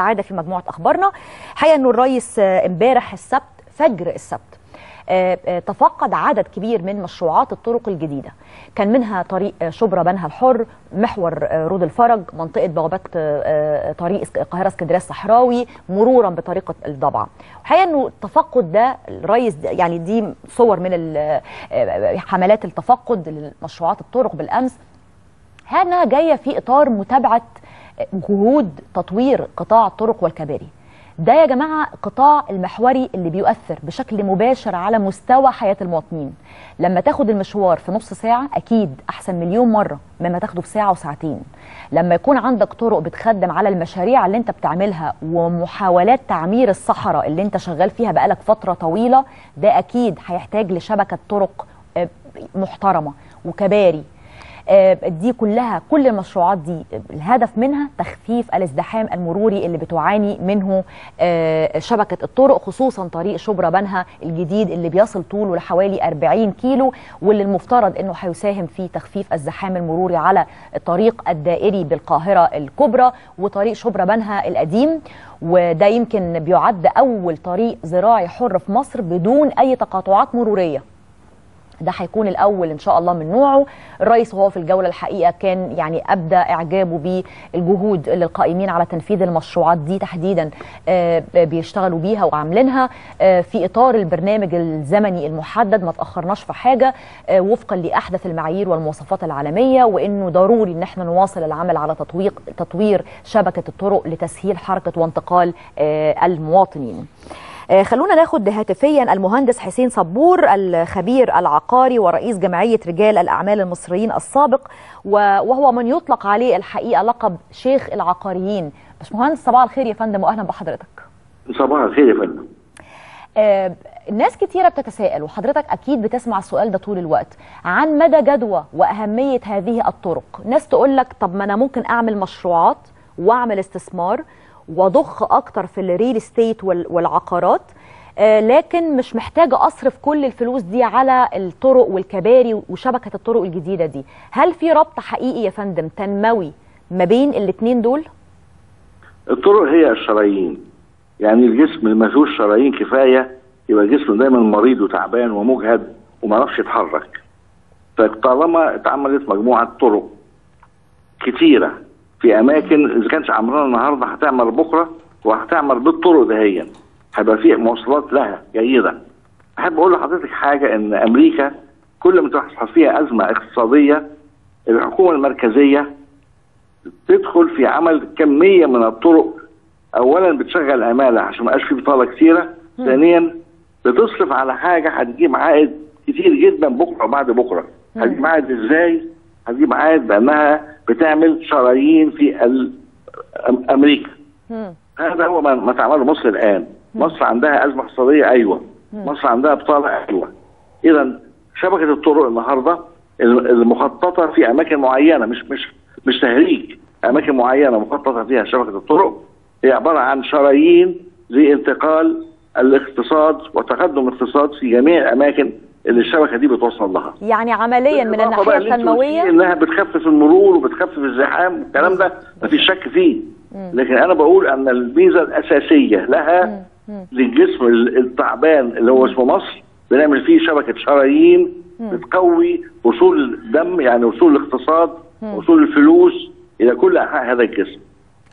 كالعاده في مجموعة أخبارنا. حقيقه انه الرئيس امبارح السبت فجر السبت. تفقد عدد كبير من مشروعات الطرق الجديدة. كان منها طريق شبرا بنها الحر محور رود الفرج منطقة بوابات طريق القاهرة اسكندرية الصحراوي مرورا بطريقة الضبعة الحقيقة انه التفقد ده الرئيس يعني دي صور من حملات التفقد لمشروعات الطرق بالأمس. هانها جاية في إطار متابعة جهود تطوير قطاع الطرق والكباري. ده يا جماعة قطاع المحوري اللي بيؤثر بشكل مباشر على مستوى حياة المواطنين. لما تاخد المشوار في نص ساعة أكيد أحسن مليون مرة مما تاخده في ساعة وساعتين. لما يكون عندك طرق بتخدم على المشاريع اللي انت بتعملها ومحاولات تعمير الصحراء اللي انت شغال فيها بقالك فترة طويلة ده أكيد هيحتاج لشبكة طرق محترمة وكباري. دي كلها كل المشروعات دي الهدف منها تخفيف الازدحام المروري اللي بتعاني منه شبكة الطرق خصوصا طريق شبرا بنها الجديد اللي بيصل طوله لحوالي 40 كيلو واللي المفترض إنه هيساهم في تخفيف الزحام المروري على الطريق الدائري بالقاهرة الكبرى وطريق شبرا بنها القديم. وده يمكن بيعد أول طريق زراعي حر في مصر بدون أي تقاطعات مرورية. ده هيكون الأول إن شاء الله من نوعه. الرئيس وهو في الجولة الحقيقة كان يعني أبدى إعجابه بالجهود اللي القائمين على تنفيذ المشروعات دي تحديدا بيشتغلوا بيها وعاملينها في إطار البرنامج الزمني المحدد. ما تأخرناش في حاجة وفقا لأحدث المعايير والمواصفات العالمية وإنه ضروري إن إحنا نواصل العمل على تطوير تطوير شبكة الطرق لتسهيل حركة وانتقال المواطنين. خلونا ناخد هاتفيا المهندس حسين صبور الخبير العقاري ورئيس جمعية رجال الأعمال المصريين السابق وهو من يطلق عليه الحقيقة لقب شيخ العقاريين. باشمهندس صباح الخير يا فندم وأهلا بحضرتك. صباح الخير يا فندم. آه ناس كتيرة بتتساءل وحضرتك أكيد بتسمع السؤال ده طول الوقت عن مدى جدوى وأهمية هذه الطرق؟ ناس تقول لك طب ما أنا ممكن أعمل مشروعات وأعمل استثمار واضخ أكتر في الريل استيت والعقارات. آه لكن مش محتاجه أصرف كل الفلوس دي على الطرق والكباري وشبكة الطرق الجديدة دي. هل في ربط حقيقي يا فندم تنموي ما بين الاثنين دول؟ الطرق هي الشرايين. يعني الجسم اللي ما فيهوش شرايين كفاية يبقى الجسم دايما مريض وتعبان ومجهد وما يعرفش يتحرك. فطالما اتعملت مجموعة طرق كتيرة في أماكن إذا كانش عمرنا النهارده هتعمل بكرة وهتعمل بالطرق دهيا. هيبقى في مواصلات لها جيده أحب أقول لحضرتك حاجة إن أمريكا كل ما تحصل فيها أزمة اقتصادية الحكومة المركزية تدخل في عمل كمية من الطرق. اولا بتشغل عماله عشان ما يبقاش في بطالة كثيره ثانيا بتصرف على حاجة هتجيب عائد كتير جدا بكرة وبعد بكرة. هتجيب عائد إزاي؟ هتجيب عائد بأنها بتعمل شرايين في أمريكا مم. هذا هو ما تعمله مصر الآن مم. مصر عندها أزمة اقتصادية أيوه مم. مصر عندها بطالة أيوه اذا شبكة الطرق النهارده المخططة في أماكن معينة مش مش مش تهريج أماكن معينة مخططة فيها شبكة الطرق هي عبارة عن شرايين لانتقال الاقتصاد وتقدم الاقتصاد في جميع الأماكن اللي الشبكة دي بتوصل لها. يعني عمليا من الناحية التنمويه إنها بتخفف المرور وبتخفف الزحام والكلام ده مفيش شك فيه. لكن أنا بقول أن الميزة الأساسية لها للجسم التعبان اللي هو اسمه مصر بنعمل فيه شبكة شرايين بتقوي وصول الدم يعني وصول الاقتصاد وصول الفلوس إلى كل أنحاء هذا الجسم.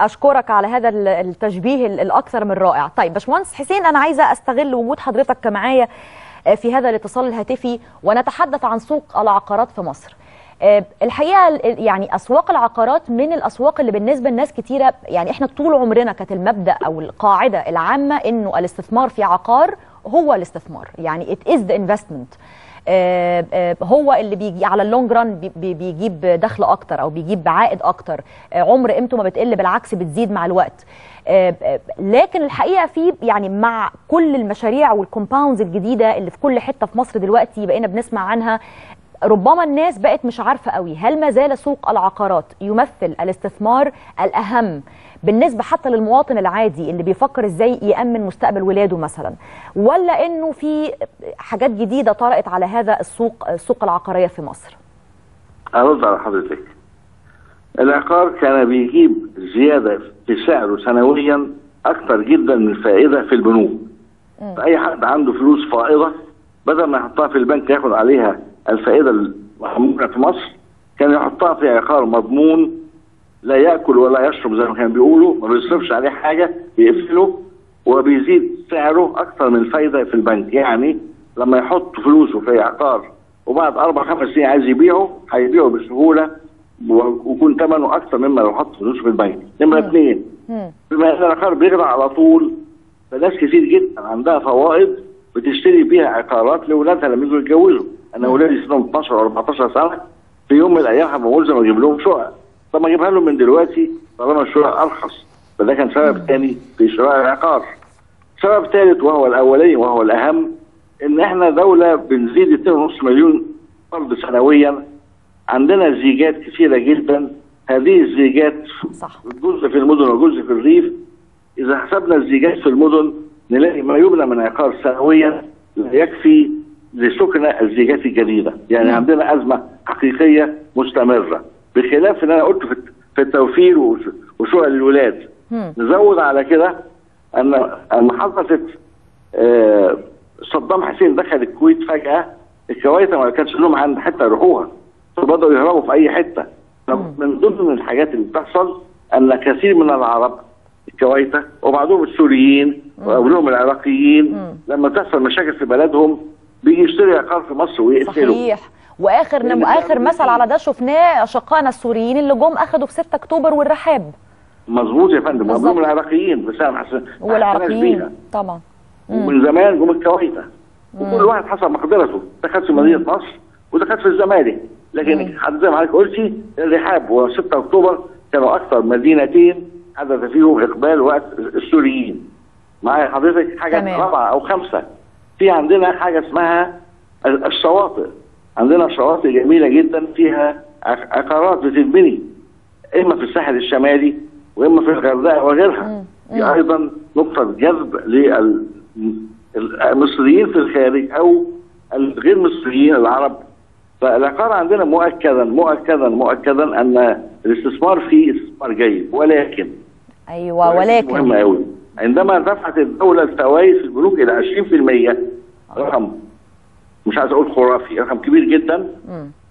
أشكرك على هذا التشبيه الأكثر من رائع. طيب باشمهندس حسين أنا عايزة أستغل وجود حضرتك معايا في هذا الاتصال الهاتفي ونتحدث عن سوق العقارات في مصر. الحقيقة يعني أسواق العقارات من الأسواق اللي بالنسبة لناس كتيرة يعني إحنا طول عمرنا كانت المبدأ أو القاعدة العامة إنه الاستثمار في عقار هو الاستثمار. يعني it is the investment هو اللي بيجي على ال long run بيجيب دخل أكتر أو بيجيب عائد أكتر. عمر قيمته ما بتقل بالعكس بتزيد مع الوقت. لكن الحقيقة في يعني مع كل المشاريع والكومباوندز الجديدة اللي في كل حتة في مصر دلوقتي بقينا بنسمع عنها ربما الناس بقت مش عارفة قوي هل ما زال سوق العقارات يمثل الاستثمار الأهم بالنسبة حتى للمواطن العادي اللي بيفكر إزاي يأمن مستقبل ولاده مثلا؟ ولا إنه في حاجات جديدة طرأت على هذا السوق السوق العقارية في مصر؟ ارد على حضرتك. العقار كان بيجيب زيادة في سعره سنويا أكثر جدا من الفائدة في البنوك. فاي حد عنده فلوس فائضة بدل ما يحطها في البنك ياخد عليها الفائدة المحمولة في مصر كان يحطها في عقار مضمون لا يأكل ولا يشرب زي ما كانوا بيقولوا ما بيصرفش عليه حاجة بيقفله وبيزيد سعره أكثر من الفايدة في البنك. يعني لما يحط فلوسه في عقار وبعد أربع خمس سنين عايز يبيعه هيبيعه بسهولة ويكون ثمنه أكثر مما لو حط فلوسه في البنك. نمرة اثنين بما إن العقار بيغلى على طول فناس كتير جدا عندها فوائد بتشتري بيها عقارات لأولادها لما يجوا يتجوزوا. أنا اولادي سنهم 12 و 14 سنة في يوم من الأيام هبقى ملزم أجيب لهم شقق. طب ما أجيبها لهم من دلوقتي؟ طالما الشقق أرخص. فده كان سبب ثاني في شراء العقار. سبب ثالث وهو الاولي وهو الأهم إن إحنا دولة بنزيد 2.5 مليون فرد سنويا. عندنا زيجات كثيرة جدا. هذه الزيجات صح. جزء في المدن وجزء في الريف. إذا حسبنا الزيجات في المدن نلاقي ما يبنى من عقار سنويا لا يكفي لسكن الزيجات الجديده يعني مم. عندنا أزمة حقيقية مستمرة. بخلاف اللي أنا قلته في- في التوفير الولاد. مم. نزود على كده أن ان حصلت آه، صدام حسين دخل الكويت فجأة. الكويت ما كانش لهم عند حتة يروحوها فبدأوا يهربوا في أي حتة. من ضمن الحاجات اللي بتحصل أن كثير من العرب الكويتة وبعضهم السوريين وقبلهم العراقيين لما تحصل مشاكل في بلدهم بيجي يشتري عقار في مصر ويقفله. صحيح. وآخر نم... آخر مثل على ده شفناه اشقائنا السوريين اللي جم أخدوا في 6 أكتوبر والرحاب. مظبوط يا فندم. وقبلهم العراقيين بس أنا ما حس- ما حسناش والعراقيين. طبعا. ومن زمان جم الكويتة. وكل واحد حسب مقدرته. ده خد في مدينة نصر وده خد في الزمالك. لكن حد زي ما حضرتك قلتي الرحاب و6 أكتوبر كانوا أكثر مدينتين حدث فيهم إقبال وقت السوريين. معايا حضرتك حاجة. رابعة أو خمسة؟ في عندنا حاجة اسمها ال- الشواطئ. عندنا شواطئ جميلة جدا فيها عق- عقارات بتتبني إما في الساحل الشمالي وإما في الغردقة وغيرها. دي أيضا نقطة جذب للمصريين في الخارج أو الغير مصريين العرب. فالعقار عندنا مؤكدا مؤكدا مؤكدا أن الاستثمار فيه استثمار جيد ولكن أيوه مهم ولكن قوي عندما دفعت الدولة الفوائد في البنوك إلى 20% رقم مش عايز أقول خرافي رقم كبير جدا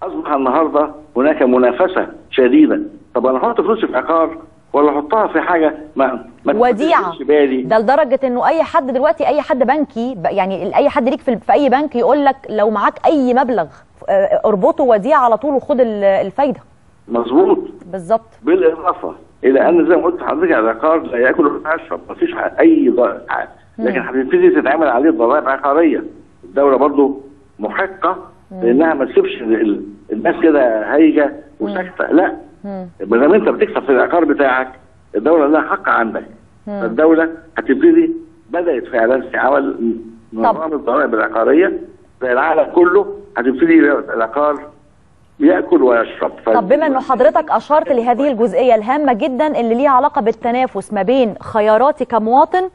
أصبح النهارده هناك منافسة شديدة. طب أنا أحط فلوسي في عقار ولا أحطها في حاجة ما ما وديعة. بالي؟ ده لدرجة إنه أي حد دلوقتي أي حد بنكي يعني أي حد ليك في, في أي بنك يقول لك لو معاك أي مبلغ آه، اربطه وديعة على طول وخد ال- الفايدة. مظبوط. بالظبط. بالإضافة. إلى أن زي ما قلت لحضرتك العقار لا ياكل ولا يشرب مفيش ح- أي ض- ح- لكن هتبتدي تتعمل عليه ضرائب عقارية. الدولة برضو محقة لأنها ما تسيبش ال- ال- الناس كده هايجه وساكتة. لا. ما دام أنت بتكسب في العقار بتاعك الدولة لها حق عندك. فالدولة هتبتدي بدأت فعلا في عمل نظام الضرائب العقارية. في العالم كله هتبتدي العقار يأكل ويشرب. طب بما إنه حضرتك أشرت لهذه الجزئية الهامة جدا اللي ليها علاقة بالتنافس ما بين خياراتي كمواطن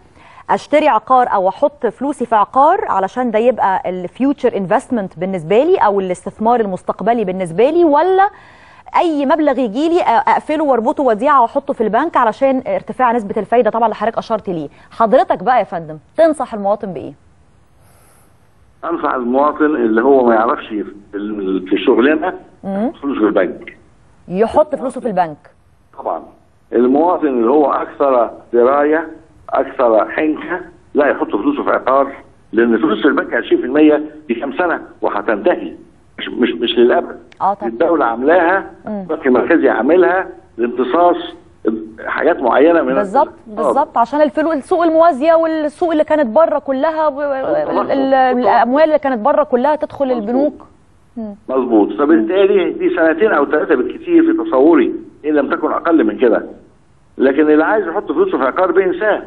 أشتري عقار أو أحط فلوسي في عقار علشان ده يبقى ال future investment بالنسبة لي أو الاستثمار المستقبلي بالنسبة لي ولا أي مبلغ يجي لي أقفله وأربطه وديعه وأحطه في البنك علشان ارتفاع نسبة الفايدة طبعا اللي حضرتك أشرت ليه. حضرتك بقى يا فندم تنصح المواطن بإيه؟ أنصح المواطن اللي هو ما يعرفش في شغلنا فلوس في البنك. يحط فلوسه في البنك. طبعا. المواطن اللي هو أكثر دراية أكثر حنكة لا يحط فلوسه في عقار لأن فلوس البنك 20% دي كام سنة وهتنتهي. مش مش مش للأبد. آه طبعا. الدولة عاملاها البنك المركزي عاملها لامتصاص حاجات معينة من بالظبط. بالظبط عشان الفلوس السوق الموازية والسوق اللي كانت بره كلها الأموال اللي كانت بره كلها تدخل البنوك. مظبوط. فبالتالي دي سنتين أو ثلاثة بالكثير في تصوري إن لم تكن أقل من كده. لكن اللي عايز يحط فلوسه في عقار بينساه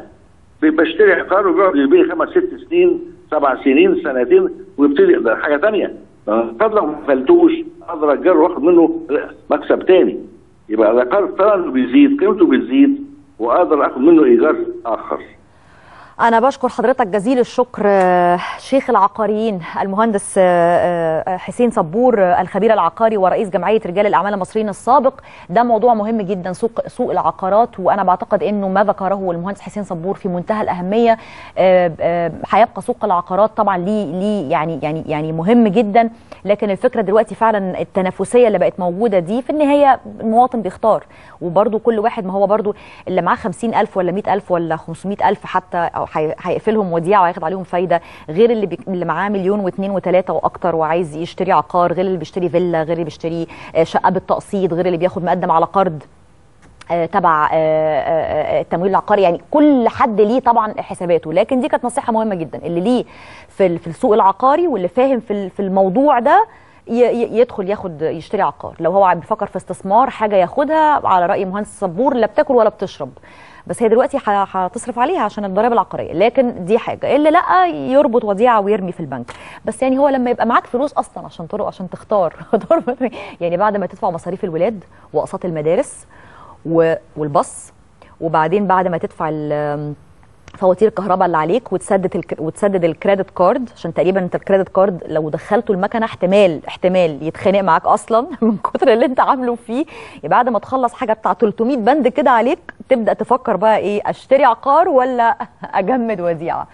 بيبقى يشتري عقار وبيقعد يبيع خمس ست سنين سبع سنين سنتين ويبتدي حاجة ثانية فضلا ما فلتوش أقدر اجر واخد منه مكسب تاني. يبقى العقار فعلا بيزيد قيمته بتزيد واقدر اخد منه إيجار آخر. أنا بشكر حضرتك جزيل الشكر شيخ العقاريين المهندس حسين صبور الخبير العقاري ورئيس جمعية رجال الأعمال المصريين السابق. ده موضوع مهم جدا سوق سوق العقارات. وأنا بعتقد إنه ما ذكره المهندس حسين صبور في منتهى الأهمية هيبقى سوق العقارات طبعا ليه ليه يعني يعني يعني مهم جدا. لكن الفكرة دلوقتي فعلا التنافسية اللي بقت موجودة دي في النهاية المواطن بيختار. وبرده كل واحد ما هو برده اللي معاه 50000 ولا 100000 ولا 500000 حتى هيقفلهم وديعه وهياخد عليهم فايدة غير اللي بي... اللي معاه مليون واثنين وثلاثه وأكتر وعايز يشتري عقار غير اللي بيشتري فيلا غير اللي بيشتري شقة بالتقسيط غير اللي بياخد مقدم على قرض تبع التمويل العقاري. يعني كل حد ليه طبعا حساباته. لكن دي كانت نصيحة مهمة جدا اللي ليه في في السوق العقاري واللي فاهم في في الموضوع ده يدخل ياخد يشتري عقار. لو هو بيفكر في استثمار حاجة ياخدها على رأي مهندس صبور لا بتاكل ولا بتشرب. بس هي دلوقتي هتصرف عليها عشان الضرائب العقارية. لكن دي حاجة. اللي لا يربط وديعة ويرمي في البنك. بس يعني هو لما يبقى معاك فلوس أصلا عشان طرق عشان تختار. يعني بعد ما تدفع مصاريف الولاد وأقساط المدارس والبص وبعدين بعد ما تدفع فواتير الكهرباء اللي عليك وتسدد الك... وتسدد ال credit card عشان تقريبا انت ال credit card لو دخلته المكنة احتمال احتمال يتخانق معاك أصلا من كتر اللي انت عامله فيه. بعد ما تخلص حاجة بتاع 300 بند كده عليك تبدأ تفكر بقى إيه أشتري عقار ولا أجمد وديعه